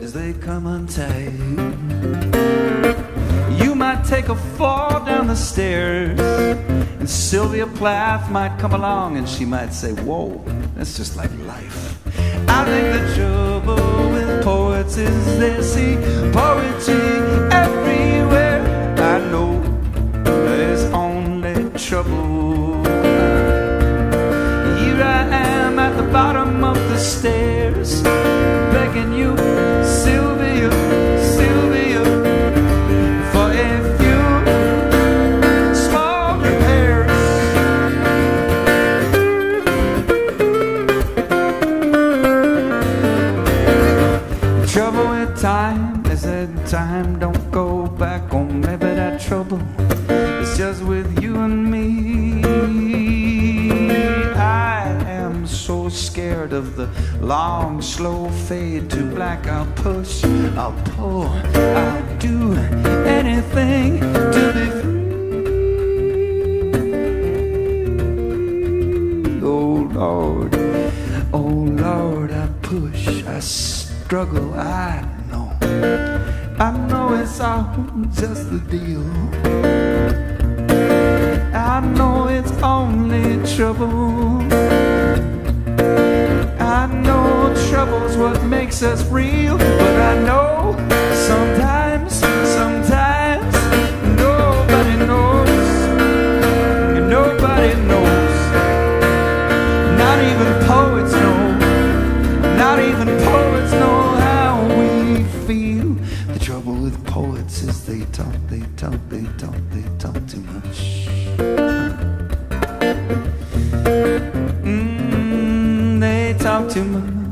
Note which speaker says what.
Speaker 1: as they come untied. You might take a fall down the stairs, and Sylvia Plath might come along and she might say, Whoa, that's just like life. I think the trouble with poets is they see poetry everywhere. I know there's only trouble. Here I am at the bottom of the stairs, Trouble time is that time don't go back on maybe that trouble it's just with you and me. I am so scared of the long, slow fade to black. I'll push, I'll pull, I'll do anything to be free. Oh Lord, oh Lord, I push, I struggle, I know. I know it's all just the deal. I know it's only trouble. I know trouble's what makes us real, The trouble with poets is they talk, they talk, they talk, they talk too much. Mm, they talk too much.